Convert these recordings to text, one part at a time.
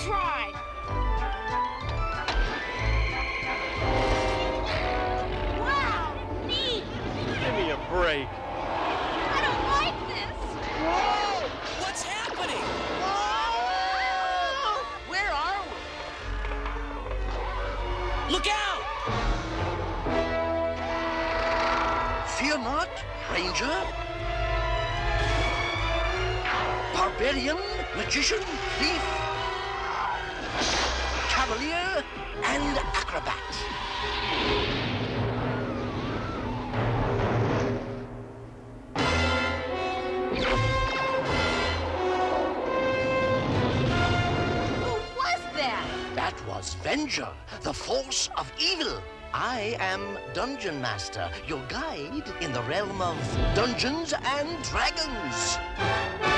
Dragons ride! Wow, neat! Give me a break. I don't like this! Whoa! What's happening? Whoa! Where are we? Look out! Fear not, Ranger. Barbarian, magician, thief, cavalier, and acrobat. Who was that? That was Venger, the force of evil. I am Dungeon Master, your guide in the realm of Dungeons and Dragons.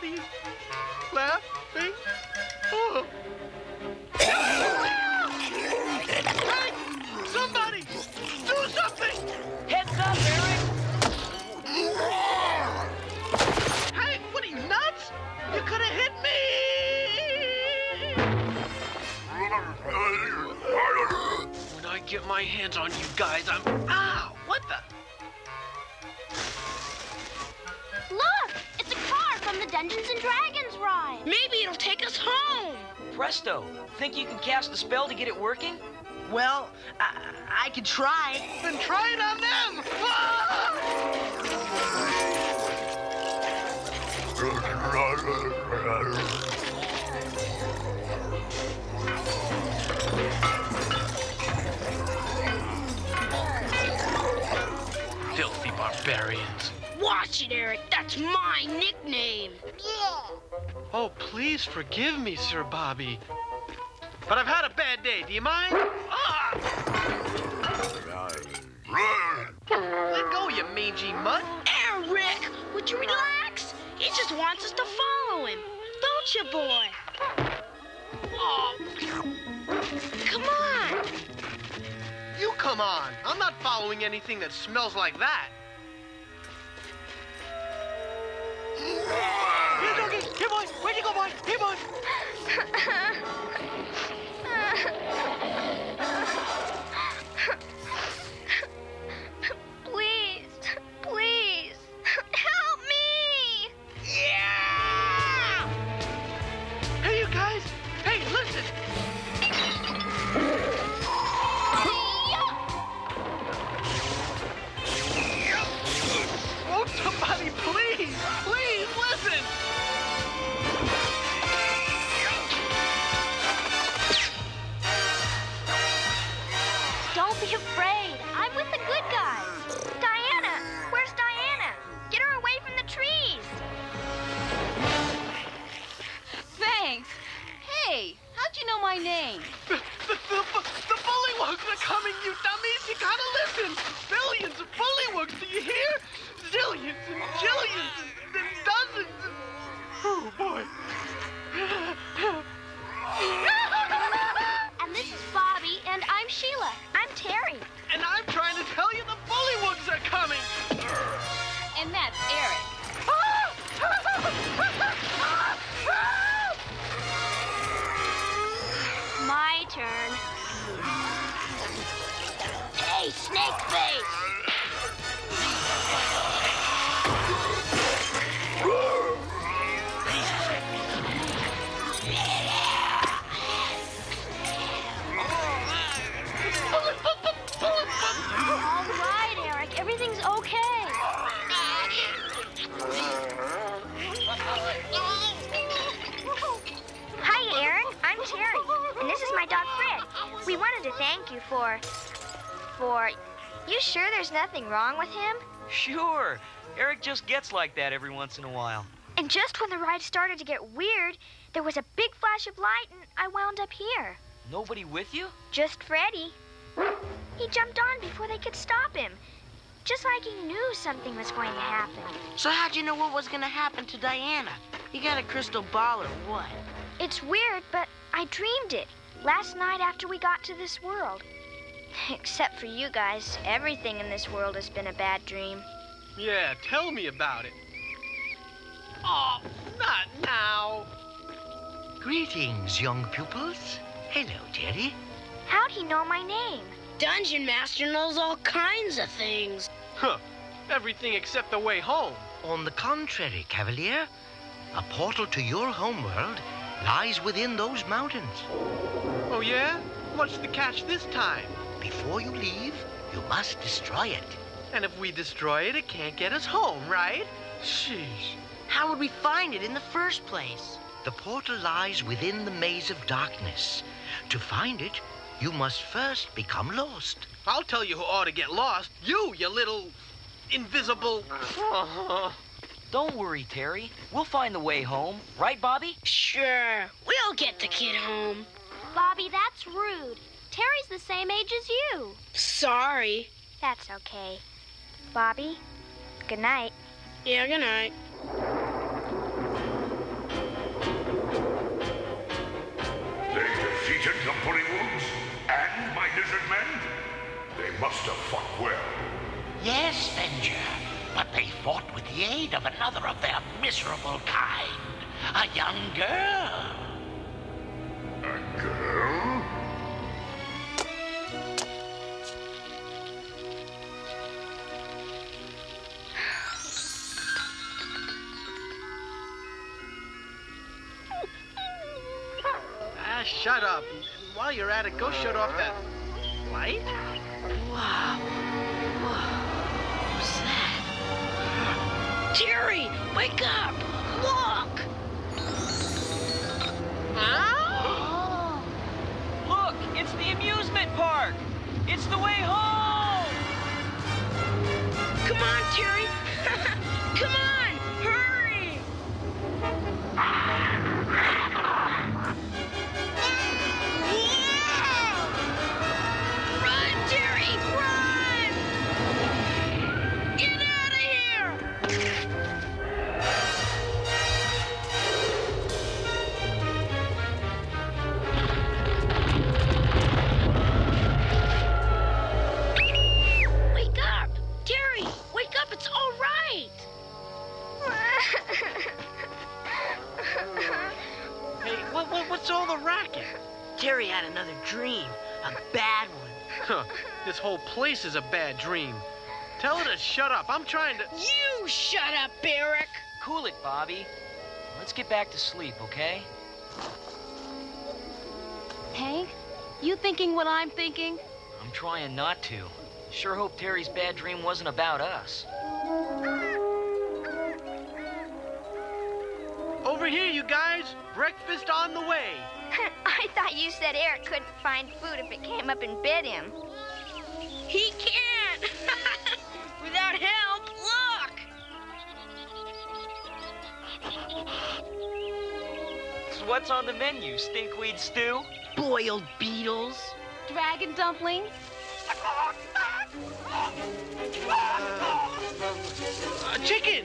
Nobody laughing? Oh. Hey, somebody, do something! Heads up, Eric! Hey, what are you nuts? You could have hit me! When I get my hands on you guys, I'm. Ow! Dungeons and Dragons ride! Maybe it'll take us home! Presto, think you can cast a spell to get it working? Well, I, I could try. Then try it on them! Filthy barbarians. Watch it, Eric! That's my nickname! Oh, please forgive me, Sir Bobby. But I've had a bad day. Do you mind? Ah! Let go, you mangy mutt. Eric! Would you relax? He just wants us to follow him. Don't you, boy? Oh, Come on! you come on. I'm not following anything that smells like that. Here, boy. Where'd you go, boy? Here, boy. Hey, Snake Face! Eric. Everything's okay. Hi, Eric. I'm Terry, and this is my dog Fred. We wanted to thank you for, for. You sure there's nothing wrong with him? Sure. Eric just gets like that every once in a while. And just when the ride started to get weird, there was a big flash of light, and I wound up here. Nobody with you? Just Freddy. He jumped on before they could stop him. just like he knew something was going to happen. So how'd you know what was gonna happen to Diana? You got a crystal ball or what? It's weird, but I dreamed it last night after we got to this world. Except for you guys, everything in this world has been a bad dream. Yeah, tell me about it. Oh, not now. Greetings, young pupils. Hello, Terry. How'd he know my name? Dungeon Master knows all kinds of things. Huh. Everything except the way home. On the contrary, Cavalier, a portal to your homeworld lies within those mountains. Oh, yeah? What's the catch this time? Before you leave, you must destroy it. And if we destroy it, it can't get us home, right? Sheesh. How would we find it in the first place? The portal lies within the maze of darkness. To find it, you must first become lost. I'll tell you who ought to get lost. You, you little invisible. Don't worry, Terry. We'll find the way home. Right, Bobby? Sure, we'll get the kid home. Bobby, that's rude. Terry's the same age as you. Sorry. That's okay. Bobby, good night. Yeah, good night. They defeated the Bullywugs and my lizard men? They must have fought well. Yes, Venger, but they fought with the aid of another of their miserable kind, a young girl. A girl? Shut up. And while you're at it, go shut off that light. Wow. Who's that? Terry, wake up! Look! Oh. Look, it's the amusement park. It's the way home. Come on, Terry! Come on! Whole place is a bad dream. Tell her to shut up. I'm trying to. You shut up, Eric! Cool it, Bobby. Let's get back to sleep, okay? Hank, you thinking what I'm thinking? I'm trying not to. Sure hope Terry's bad dream wasn't about us. Over here, you guys. Breakfast on the way. I thought you said Eric couldn't find food if it came up and bit him. He can't! Without help, look! So what's on the menu? Stinkweed stew? Boiled beetles. Dragon dumplings? Uh, chicken.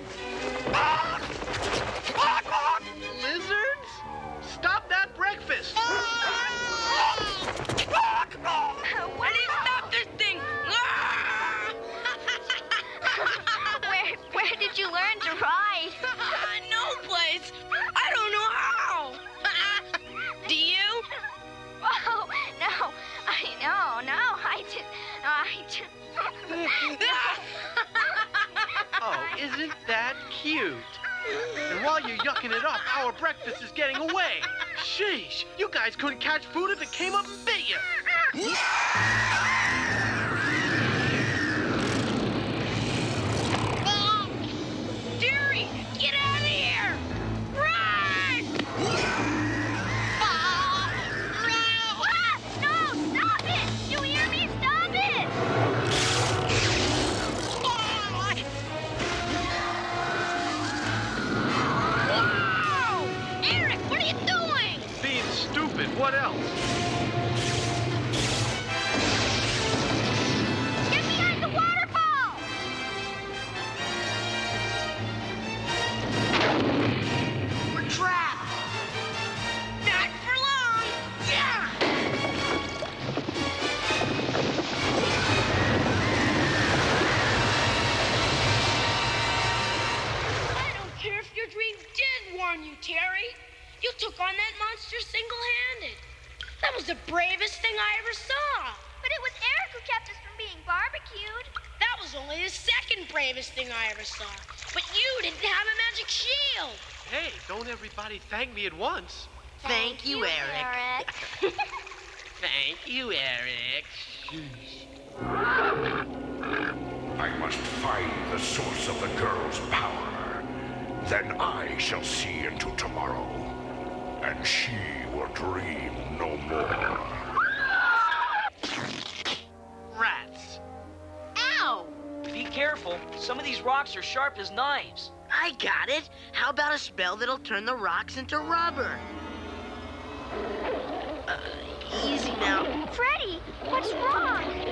Was the bravest thing I ever saw. But it was Eric who kept us from being barbecued. That was only the second bravest thing I ever saw. But you didn't have a magic shield. Hey, don't everybody thank me at once. Thank you, Eric. Eric. Thank you, Eric. I must find the source of the girl's power. Then I shall see into tomorrow. And she will dream no more. Rats. Ow! Be careful. Some of these rocks are sharp as knives. I got it. How about a spell that'll turn the rocks into rubber? Uh, easy now. Freddy, what's wrong?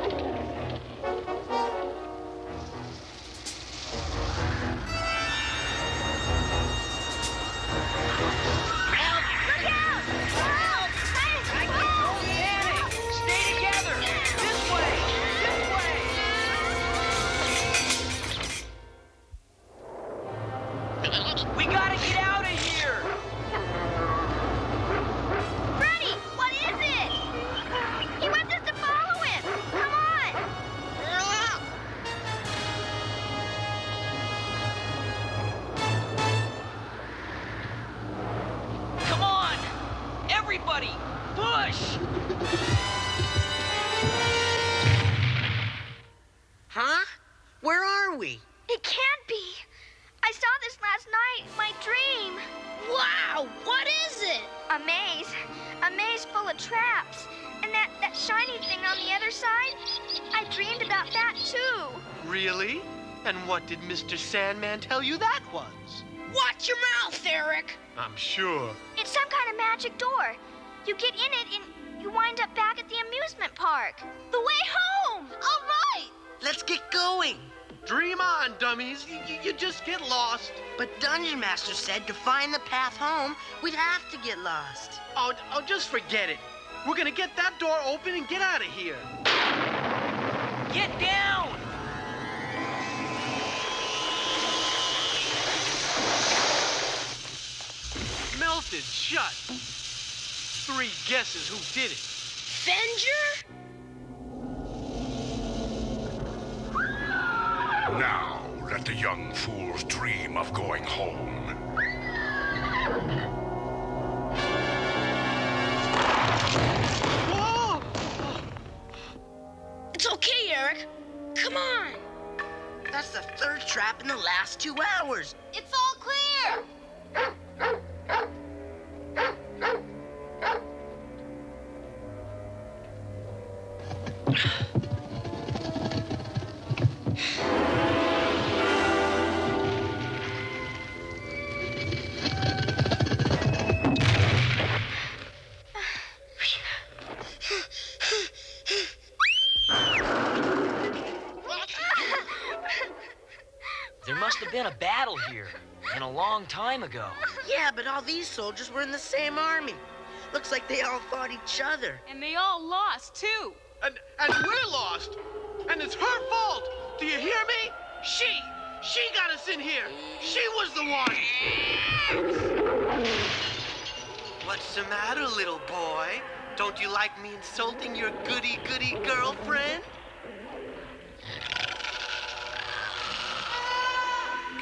Did Mr. Sandman tell you that was? Watch your mouth, Eric. I'm sure. It's some kind of magic door. You get in it and you wind up back at the amusement park. The way home! All right! Let's get going. Dream on, dummies. You, you- you just get lost. But Dungeon Master said to find the path home, we'd have to get lost. Oh, oh, just forget it. We're gonna get that door open and get out of here. Get down. Melted shut. Three guesses who did it. Venger? Now, let the young fools dream of going home. Whoa! It's okay, Eric. Come on. That's the third trap in the last two hours. Have been a battle here, and a long time ago. Yeah, but all these soldiers were in the same army. Looks like they all fought each other. And they all lost, too. And, and we're lost. And it's her fault. Do you hear me? She, she got us in here. She was the one. What's the matter, little boy? Don't you like me insulting your goody goody girlfriend?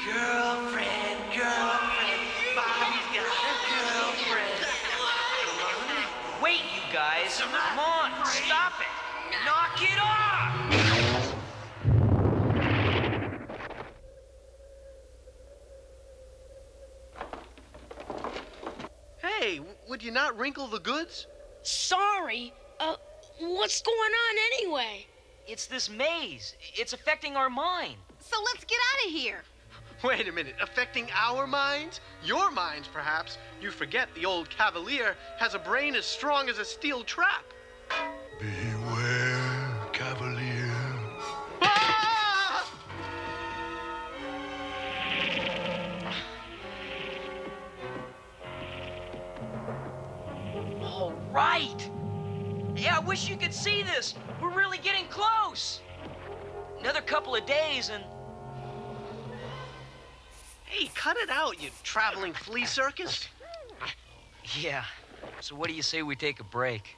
Girlfriend, girlfriend, Bobby's got a girlfriend. Wait, you guys. Come on, stop it. Knock it off. Hey, would you not wrinkle the goods? Sorry. Uh, what's going on anyway? It's this maze. It's affecting our mind. So let's get out of here. Wait a minute, affecting our minds? Your minds, perhaps? You forget the old Cavalier has a brain as strong as a steel trap. Beware, Cavalier. Ah! All right. Yeah, I wish you could see this. We're really getting close. Another couple of days and Hey, cut it out, you traveling flea circus. yeah. So what do you say we take a break?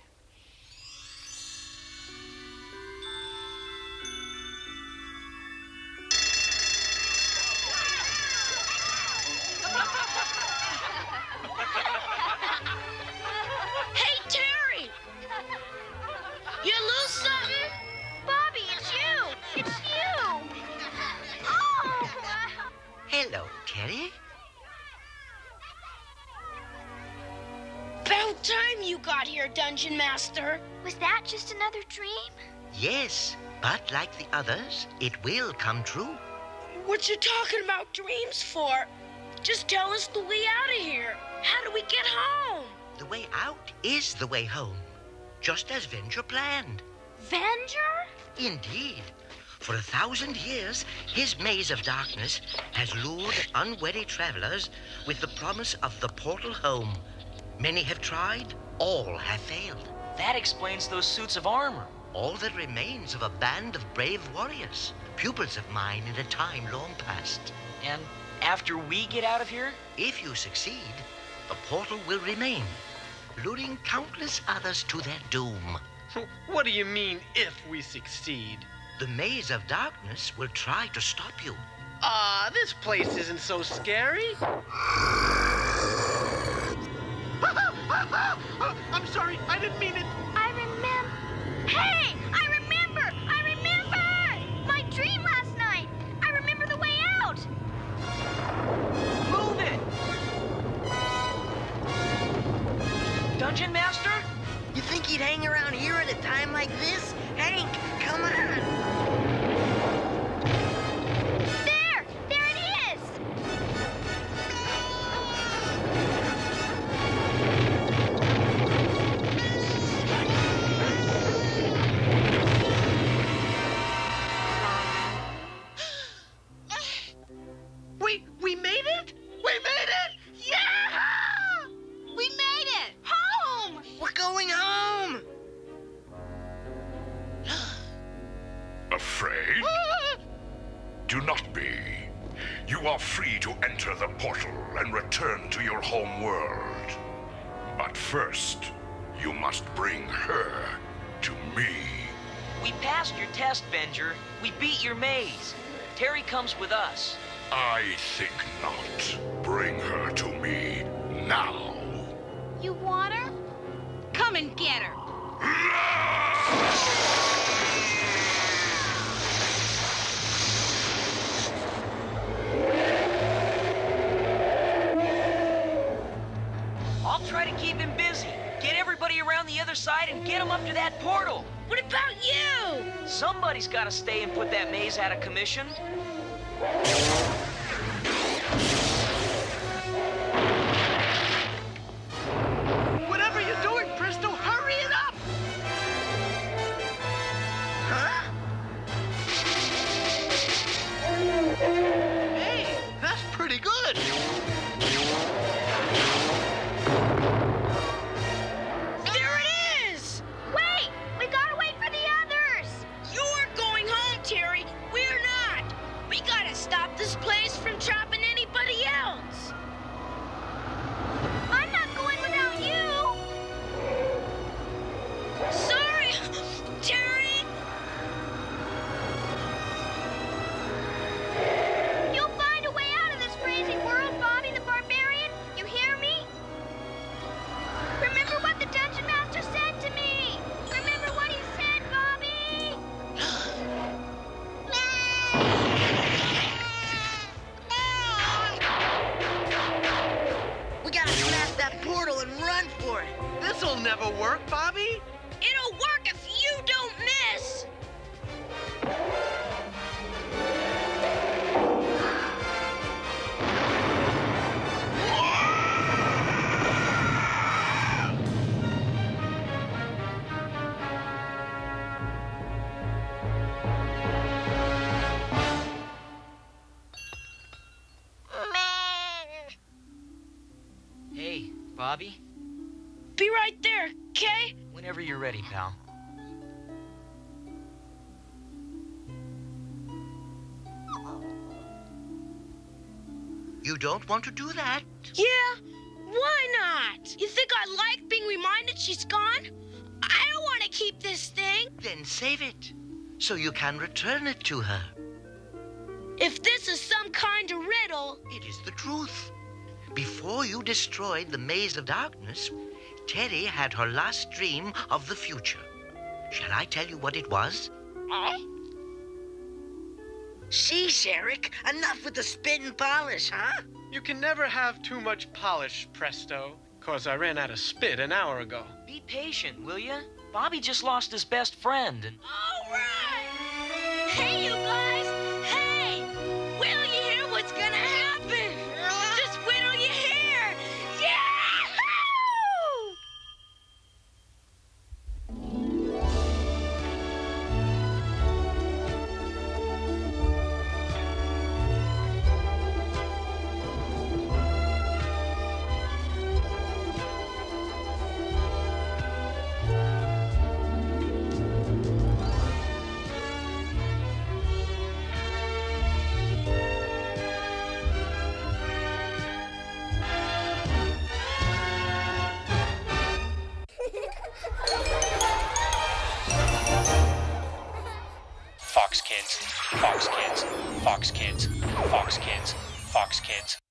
You got here, Dungeon Master. Was that just another dream? Yes, but like the others, it will come true. What you talking about dreams for? Just tell us the way out of here. How do we get home? The way out is the way home, just as Venger planned. Venger? Indeed. For a thousand years, his maze of darkness has lured unwary travelers with the promise of the portal home. Many have tried, all have failed. That explains those suits of armor. All that remains of a band of brave warriors, pupils of mine in a time long past. And after we get out of here? If you succeed, the portal will remain, luring countless others to their doom. What do you mean, if we succeed? The maze of darkness will try to stop you. Ah, this place isn't so scary. I'm sorry, I didn't mean it. I remember. Hey! I remember! I remember! My dream last night! I remember the way out! Move it! Dungeon Master? You think he'd hang around here at a time like this? Hank, come on. Do not be. You are free to enter the portal and return to your home world. But first, you must bring her to me. We passed your test, Venger. We beat your maze. Terry comes with us. I think not. Bring her to me now. You want her? Come and get her. I'll them up to that portal. What about you? Somebody's got to stay and put that maze out of commission. Hey, Bobby, Be right there, okay? whenever you're ready, pal. You don't want to do that? Yeah, why not? You think I like being reminded she's gone? I don't want to keep this thing. Then save it, so you can return it to her. If this is some kind of riddle, It is the truth. Before you destroyed the maze of darkness, Terry had her last dream of the future. Shall I tell you what it was? Eh? Sheesh, Eric. Enough with the spit and polish, huh? You can never have too much polish, Presto. Cause I ran out of spit an hour ago. Be patient, will ya? Bobby just lost his best friend, and All right! Hey, you guys! Fox Kids, Fox Kids, Fox Kids,